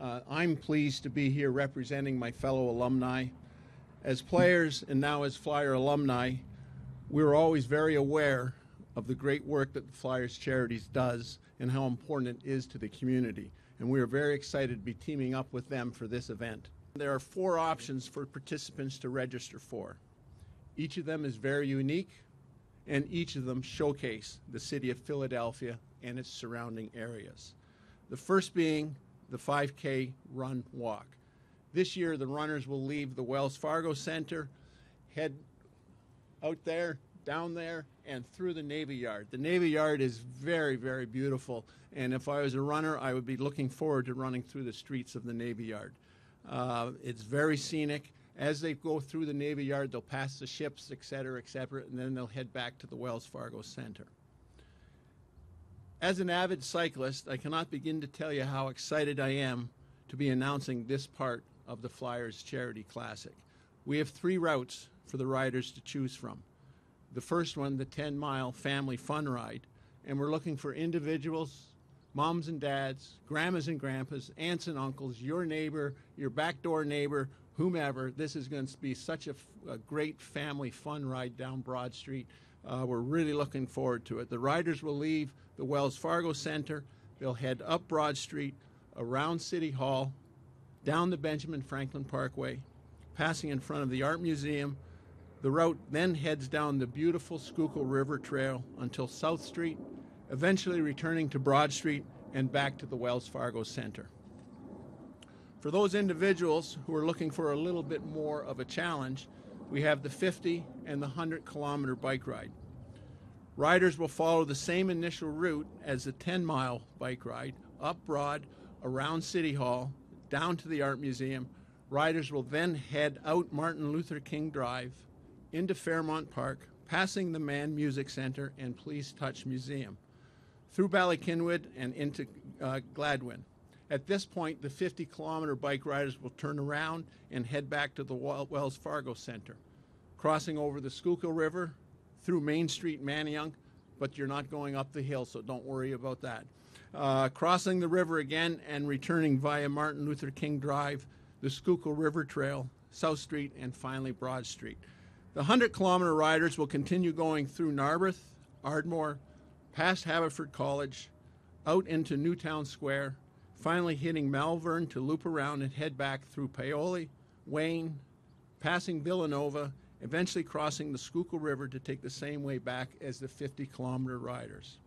Uh, I'm pleased to be here representing my fellow alumni. As players and now as Flyer alumni, we're always very aware of the great work that the Flyers Charities does and how important it is to the community. And we are very excited to be teaming up with them for this event. There are four options for participants to register for. Each of them is very unique, and each of them showcase the city of Philadelphia and its surrounding areas. The first being the 5K run walk. This year, the runners will leave the Wells Fargo Center, head out there, down there, and through the Navy Yard. The Navy Yard is very, very beautiful, and if I was a runner, I would be looking forward to running through the streets of the Navy Yard. Uh, it's very scenic. As they go through the Navy Yard, they'll pass the ships, et cetera, et cetera, and then they'll head back to the Wells Fargo Center. As an avid cyclist, I cannot begin to tell you how excited I am to be announcing this part of the Flyers Charity Classic. We have three routes for the riders to choose from. The first one, the 10 mile family fun ride, and we're looking for individuals, moms and dads, grandmas and grandpas, aunts and uncles, your neighbor, your backdoor neighbor, whomever. This is going to be such a, a great family fun ride down Broad Street. Uh, we're really looking forward to it. The riders will leave the Wells Fargo Center. They'll head up Broad Street, around City Hall, down the Benjamin Franklin Parkway, passing in front of the Art Museum. The route then heads down the beautiful Schuylkill River Trail until South Street, eventually returning to Broad Street and back to the Wells Fargo Center. For those individuals who are looking for a little bit more of a challenge, we have the 50 and the 100 kilometer bike ride. Riders will follow the same initial route as the 10 mile bike ride up Broad, around City Hall, down to the Art Museum. Riders will then head out Martin Luther King Drive into Fairmount Park, passing the Mann Music Center and Please Touch Museum, through Bala Cynwyd and into uh, Gladwyne. At this point, the 50 kilometer bike riders will turn around and head back to the Wells Fargo Center, crossing over the Schuylkill River through Main Street, Manayunk, but you're not going up the hill, so don't worry about that. Uh, crossing the river again and returning via Martin Luther King Drive, the Schuylkill River Trail, South Street, and finally Broad Street. The 100 kilometer riders will continue going through Narberth, Ardmore, past Haverford College, out into Newtown Square, finally hitting Malvern to loop around and head back through Paoli, Wayne, passing Villanova, eventually crossing the Schuylkill River to take the same way back as the 50 kilometer riders.